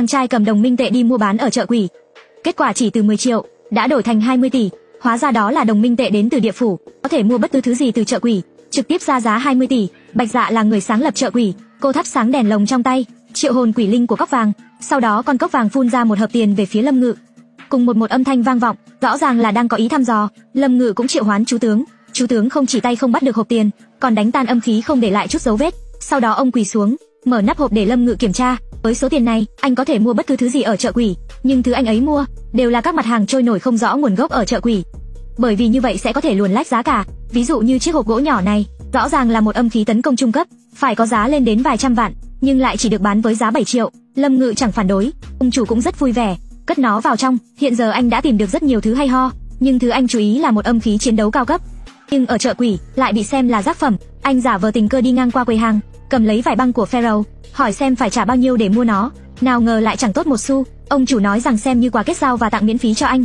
Chàng trai cầm đồng minh tệ đi mua bán ở chợ quỷ. Kết quả chỉ từ 10 triệu, đã đổi thành 20 tỷ. Hóa ra đó là đồng minh tệ đến từ địa phủ, có thể mua bất cứ thứ gì từ chợ quỷ, trực tiếp ra giá 20 tỷ. Bạch Dạ là người sáng lập chợ quỷ, cô thắp sáng đèn lồng trong tay, triệu hồn quỷ linh của cốc vàng. Sau đó con cốc vàng phun ra một hợp tiền về phía Lâm Ngự. Cùng một một âm thanh vang vọng, rõ ràng là đang có ý thăm dò. Lâm Ngự cũng triệu hoán chú tướng. Chú tướng không chỉ tay không bắt được hộp tiền, còn đánh tan âm khí không để lại chút dấu vết. Sau đó ông quỳ xuống, mở nắp hộp để Lâm Ngự kiểm tra. Với số tiền này, anh có thể mua bất cứ thứ gì ở chợ quỷ, nhưng thứ anh ấy mua đều là các mặt hàng trôi nổi không rõ nguồn gốc ở chợ quỷ. Bởi vì như vậy sẽ có thể luồn lách giá cả. Ví dụ như chiếc hộp gỗ nhỏ này, rõ ràng là một âm khí tấn công trung cấp, phải có giá lên đến vài trăm vạn, nhưng lại chỉ được bán với giá 7 triệu. Lâm Ngự chẳng phản đối, ông chủ cũng rất vui vẻ, cất nó vào trong. Hiện giờ anh đã tìm được rất nhiều thứ hay ho, nhưng thứ anh chú ý là một âm khí chiến đấu cao cấp. Nhưng ở chợ quỷ lại bị xem là giác phẩm. Anh giả vờ tình cơ đi ngang qua quầy hàng, cầm lấy vải băng của Pharaoh, hỏi xem phải trả bao nhiêu để mua nó. Nào ngờ lại chẳng tốt một xu, ông chủ nói rằng xem như quà kết giao và tặng miễn phí cho anh.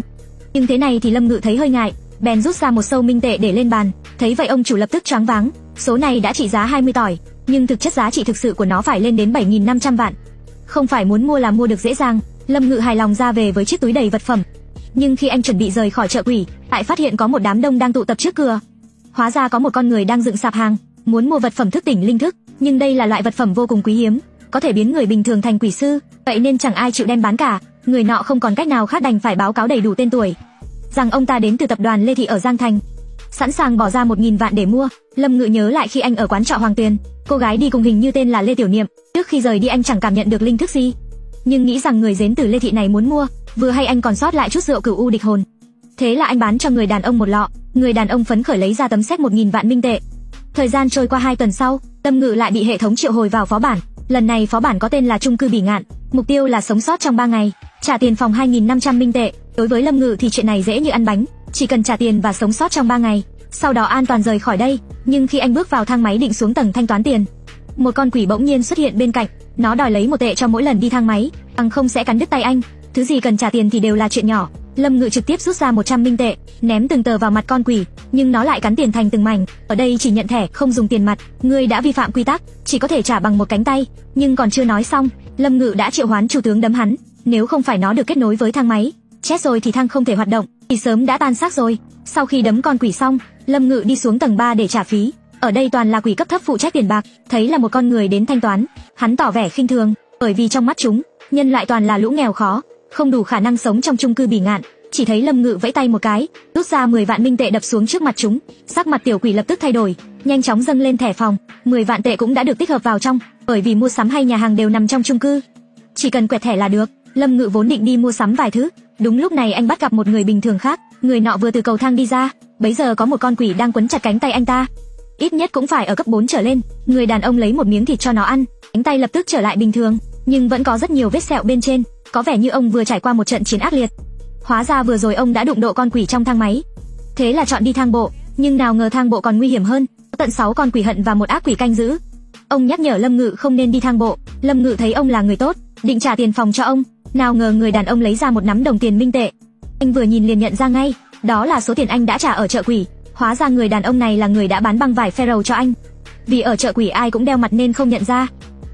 Nhưng thế này thì Lâm Ngự thấy hơi ngại, bèn rút ra một sâu minh tệ để lên bàn, thấy vậy ông chủ lập tức choáng váng, số này đã trị giá 20 tỏi, nhưng thực chất giá trị thực sự của nó phải lên đến 7.500 vạn. Không phải muốn mua là mua được dễ dàng, Lâm Ngự hài lòng ra về với chiếc túi đầy vật phẩm. Nhưng khi anh chuẩn bị rời khỏi chợ quỷ, lại phát hiện có một đám đông đang tụ tập trước cửa. Hóa ra có một con người đang dựng sạp hàng, muốn mua vật phẩm thức tỉnh linh thức, nhưng đây là loại vật phẩm vô cùng quý hiếm, có thể biến người bình thường thành quỷ sư, vậy nên chẳng ai chịu đem bán cả. Người nọ không còn cách nào khác đành phải báo cáo đầy đủ tên tuổi, rằng ông ta đến từ tập đoàn Lê Thị ở Giang Thành, sẵn sàng bỏ ra một nghìn vạn để mua. Lâm Ngự nhớ lại khi anh ở quán trọ Hoàng Tuyền, cô gái đi cùng hình như tên là Lê Tiểu Niệm, trước khi rời đi anh chẳng cảm nhận được linh thức gì, nhưng nghĩ rằng người đến từ Lê Thị này muốn mua, vừa hay anh còn sót lại chút rượu cửu u địch hồn. Thế là anh bán cho người đàn ông một lọ, người đàn ông phấn khởi lấy ra tấm séc một nghìn vạn minh tệ. Thời gian trôi qua hai tuần sau, Lâm Ngự lại bị hệ thống triệu hồi vào phó bản. Lần này phó bản có tên là trung cư Bỉ Ngạn, mục tiêu là sống sót trong 3 ngày, trả tiền phòng 2.500 minh tệ. Đối với Lâm Ngự thì chuyện này dễ như ăn bánh, chỉ cần trả tiền và sống sót trong 3 ngày, sau đó an toàn rời khỏi đây. Nhưng khi anh bước vào thang máy định xuống tầng thanh toán tiền, một con quỷ bỗng nhiên xuất hiện bên cạnh, nó đòi lấy một tệ cho mỗi lần đi thang máy, bằng không sẽ cắn đứt tay anh. Thứ gì cần trả tiền thì đều là chuyện nhỏ. Lâm Ngự trực tiếp rút ra 100 minh tệ, ném từng tờ vào mặt con quỷ, nhưng nó lại cắn tiền thành từng mảnh. Ở đây chỉ nhận thẻ, không dùng tiền mặt, ngươi đã vi phạm quy tắc, chỉ có thể trả bằng một cánh tay. Nhưng còn chưa nói xong, Lâm Ngự đã triệu hoán chủ tướng đấm hắn, nếu không phải nó được kết nối với thang máy, chết rồi thì thang không thể hoạt động, thì sớm đã tan xác rồi. Sau khi đấm con quỷ xong, Lâm Ngự đi xuống tầng 3 để trả phí. Ở đây toàn là quỷ cấp thấp phụ trách tiền bạc, thấy là một con người đến thanh toán, hắn tỏ vẻ khinh thường, bởi vì trong mắt chúng, nhân loại toàn là lũ nghèo khó, không đủ khả năng sống trong chung cư bỉ ngạn. Chỉ thấy Lâm Ngự vẫy tay một cái, rút ra 10 vạn minh tệ đập xuống trước mặt chúng, sắc mặt tiểu quỷ lập tức thay đổi, nhanh chóng dâng lên thẻ phòng, 10 vạn tệ cũng đã được tích hợp vào trong, bởi vì mua sắm hay nhà hàng đều nằm trong chung cư. Chỉ cần quẹt thẻ là được, Lâm Ngự vốn định đi mua sắm vài thứ, đúng lúc này anh bắt gặp một người bình thường khác, người nọ vừa từ cầu thang đi ra, bấy giờ có một con quỷ đang quấn chặt cánh tay anh ta, ít nhất cũng phải ở cấp 4 trở lên. Người đàn ông lấy một miếng thịt cho nó ăn, cánh tay lập tức trở lại bình thường, nhưng vẫn có rất nhiều vết sẹo bên trên, có vẻ như ông vừa trải qua một trận chiến ác liệt. Hóa ra vừa rồi ông đã đụng độ con quỷ trong thang máy. Thế là chọn đi thang bộ, nhưng nào ngờ thang bộ còn nguy hiểm hơn, có tận 6 con quỷ hận và một ác quỷ canh giữ. Ông nhắc nhở Lâm Ngự không nên đi thang bộ, Lâm Ngự thấy ông là người tốt, định trả tiền phòng cho ông, nào ngờ người đàn ông lấy ra một nắm đồng tiền minh tệ. Anh vừa nhìn liền nhận ra ngay, đó là số tiền anh đã trả ở chợ quỷ, Hóa ra người đàn ông này là người đã bán băng vải Pharaoh cho anh. Vì ở chợ quỷ ai cũng đeo mặt nên không nhận ra.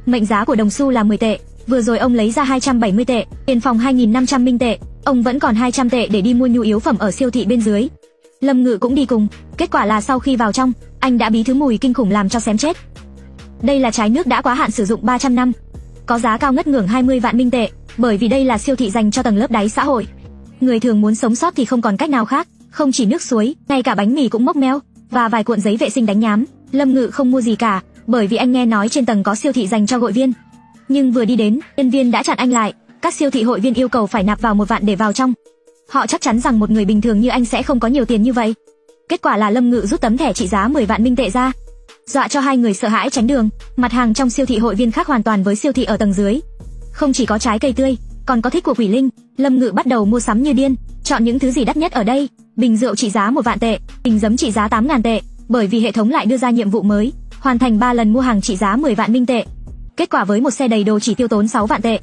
Mệnh giá của đồng xu là 10 tệ, vừa rồi ông lấy ra 270 tệ, tiền phòng 2500 minh tệ, ông vẫn còn 200 tệ để đi mua nhu yếu phẩm ở siêu thị bên dưới. Lâm Ngự cũng đi cùng, kết quả là sau khi vào trong, anh đã bí thứ mùi kinh khủng làm cho xém chết. Đây là trái nước đã quá hạn sử dụng 300 năm, có giá cao ngất ngưỡng 20 vạn minh tệ, bởi vì đây là siêu thị dành cho tầng lớp đáy xã hội. Người thường muốn sống sót thì không còn cách nào khác, không chỉ nước suối, ngay cả bánh mì cũng mốc meo và vài cuộn giấy vệ sinh đánh nhám. Lâm Ngự không mua gì cả, bởi vì anh nghe nói trên tầng có siêu thị dành cho hội viên. Nhưng vừa đi đến, nhân viên đã chặn anh lại, các siêu thị hội viên yêu cầu phải nạp vào một vạn để vào trong. Họ chắc chắn rằng một người bình thường như anh sẽ không có nhiều tiền như vậy. Kết quả là Lâm Ngự rút tấm thẻ trị giá 10 vạn minh tệ ra, dọa cho hai người sợ hãi tránh đường. Mặt hàng trong siêu thị hội viên khác hoàn toàn với siêu thị ở tầng dưới. Không chỉ có trái cây tươi, còn có thích của quỷ linh. Lâm Ngự bắt đầu mua sắm như điên, chọn những thứ gì đắt nhất ở đây, bình rượu trị giá một vạn tệ, bình giấm trị giá tám ngàn tệ, bởi vì hệ thống lại đưa ra nhiệm vụ mới, hoàn thành 3 lần mua hàng trị giá 10 vạn minh tệ. Kết quả với một xe đầy đồ chỉ tiêu tốn 6 vạn tệ.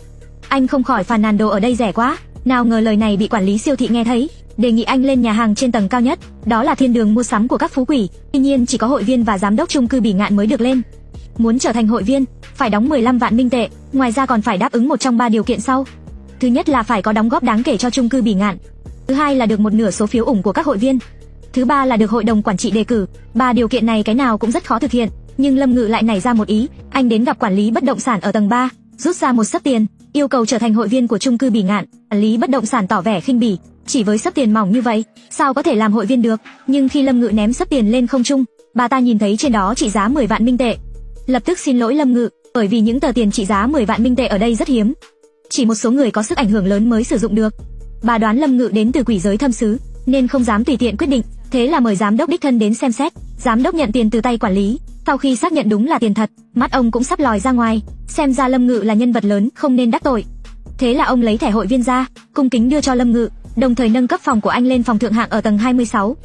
Anh không khỏi phàn nàn đồ ở đây rẻ quá, nào ngờ lời này bị quản lý siêu thị nghe thấy, đề nghị anh lên nhà hàng trên tầng cao nhất, đó là thiên đường mua sắm của các phú quỷ, tuy nhiên chỉ có hội viên và giám đốc chung cư Bỉ Ngạn mới được lên. muốn trở thành hội viên, phải đóng 15 vạn minh tệ, ngoài ra còn phải đáp ứng một trong ba điều kiện sau. Thứ nhất là phải có đóng góp đáng kể cho chung cư Bỉ Ngạn. Thứ hai là được một nửa số phiếu ủng của các hội viên. Thứ ba là được hội đồng quản trị đề cử. Ba điều kiện này cái nào cũng rất khó thực hiện, nhưng Lâm Ngự lại nảy ra một ý, anh đến gặp quản lý bất động sản ở tầng 3, rút ra một sấp tiền, yêu cầu trở thành hội viên của chung cư Bỉ Ngạn. Quản lý bất động sản tỏ vẻ khinh bỉ, chỉ với sấp tiền mỏng như vậy, sao có thể làm hội viên được? Nhưng khi Lâm Ngự ném sấp tiền lên không trung, bà ta nhìn thấy trên đó trị giá 10 vạn minh tệ. Lập tức xin lỗi Lâm Ngự, bởi vì những tờ tiền trị giá 10 vạn minh tệ ở đây rất hiếm, chỉ một số người có sức ảnh hưởng lớn mới sử dụng được. Bà đoán Lâm Ngự đến từ quỷ giới thâm xứ, nên không dám tùy tiện quyết định, thế là mời giám đốc đích thân đến xem xét. Giám đốc nhận tiền từ tay quản lý, sau khi xác nhận đúng là tiền thật, mắt ông cũng sắp lòi ra ngoài, xem ra Lâm Ngự là nhân vật lớn, không nên đắc tội. Thế là ông lấy thẻ hội viên ra, cung kính đưa cho Lâm Ngự, đồng thời nâng cấp phòng của anh lên phòng thượng hạng ở tầng 26.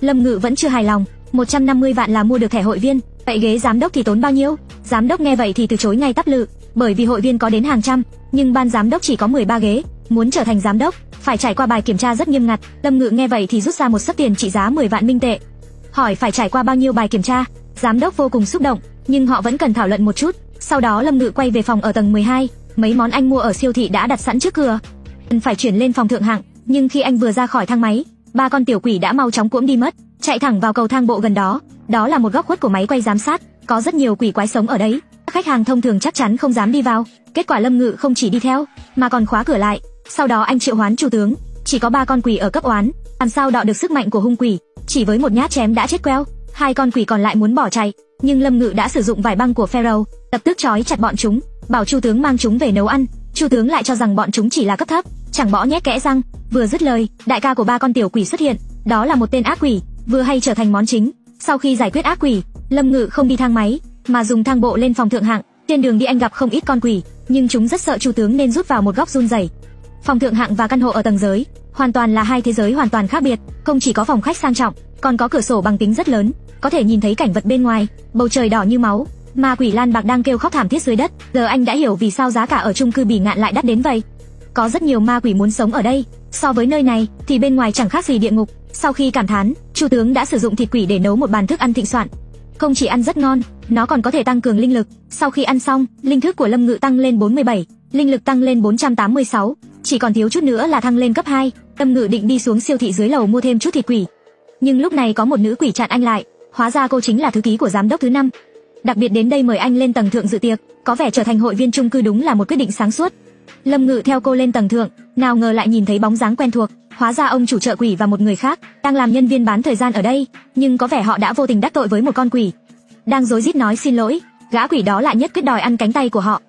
Lâm Ngự vẫn chưa hài lòng, 150 vạn là mua được thẻ hội viên, vậy ghế giám đốc thì tốn bao nhiêu? Giám đốc nghe vậy thì từ chối ngay tắp lự, bởi vì hội viên có đến hàng trăm, nhưng ban giám đốc chỉ có 13 ghế, muốn trở thành giám đốc phải trải qua bài kiểm tra rất nghiêm ngặt. Lâm Ngự nghe vậy thì rút ra một sấp tiền trị giá 10 vạn minh tệ. Hỏi phải trải qua bao nhiêu bài kiểm tra, giám đốc vô cùng xúc động, nhưng họ vẫn cần thảo luận một chút. Sau đó Lâm Ngự quay về phòng ở tầng 12, mấy món anh mua ở siêu thị đã đặt sẵn trước cửa. cần Phải chuyển lên phòng thượng hạng, nhưng khi anh vừa ra khỏi thang máy, ba con tiểu quỷ đã mau chóng cuỗm đi mất, chạy thẳng vào cầu thang bộ gần đó. Đó là một góc khuất của máy quay giám sát, có rất nhiều quỷ quái sống ở đấy. Khách hàng thông thường chắc chắn không dám đi vào. Kết quả Lâm Ngự không chỉ đi theo, mà còn khóa cửa lại. Sau đó anh triệu hoán chủ tướng, chỉ có ba con quỷ ở cấp oán, làm sao đọ được sức mạnh của hung quỷ, chỉ với một nhát chém đã chết queo. Hai con quỷ còn lại muốn bỏ chạy, nhưng Lâm Ngự đã sử dụng vải băng của Pharaoh, lập tức trói chặt bọn chúng, bảo chu tướng mang chúng về nấu ăn. Chu tướng lại cho rằng bọn chúng chỉ là cấp thấp, chẳng bỏ nhét kẽ răng. Vừa dứt lời, đại ca của ba con tiểu quỷ xuất hiện, đó là một tên ác quỷ, vừa hay trở thành món chính. Sau khi giải quyết ác quỷ, Lâm Ngự không đi thang máy, mà dùng thang bộ lên phòng thượng hạng. Trên đường đi anh gặp không ít con quỷ, nhưng chúng rất sợ chủ tướng nên rút vào một góc run rẩy. Phòng thượng hạng và căn hộ ở tầng dưới, hoàn toàn là hai thế giới hoàn toàn khác biệt, không chỉ có phòng khách sang trọng, còn có cửa sổ bằng kính rất lớn, có thể nhìn thấy cảnh vật bên ngoài, bầu trời đỏ như máu. Ma quỷ Lan Bạc đang kêu khóc thảm thiết dưới đất, giờ anh đã hiểu vì sao giá cả ở chung cư Bỉ Ngạn lại đắt đến vậy. Có rất nhiều ma quỷ muốn sống ở đây, so với nơi này thì bên ngoài chẳng khác gì địa ngục. Sau khi cảm thán, chủ tướng đã sử dụng thịt quỷ để nấu một bàn thức ăn thịnh soạn, không chỉ ăn rất ngon, nó còn có thể tăng cường linh lực. Sau khi ăn xong, linh thức của Lâm Ngự tăng lên 47, linh lực tăng lên 486, chỉ còn thiếu chút nữa là thăng lên cấp 2. Lâm Ngự định đi xuống siêu thị dưới lầu mua thêm chút thịt quỷ. Nhưng lúc này có một nữ quỷ chặn anh lại, hóa ra cô chính là thư ký của giám đốc thứ năm. Đặc biệt đến đây mời anh lên tầng thượng dự tiệc, có vẻ trở thành hội viên chung cư đúng là một quyết định sáng suốt. Lâm Ngự theo cô lên tầng thượng, nào ngờ lại nhìn thấy bóng dáng quen thuộc, hóa ra ông chủ chợ quỷ và một người khác đang làm nhân viên bán thời gian ở đây, nhưng có vẻ họ đã vô tình đắc tội với một con quỷ. Đang rối rít nói xin lỗi, gã quỷ đó lại nhất quyết đòi ăn cánh tay của họ.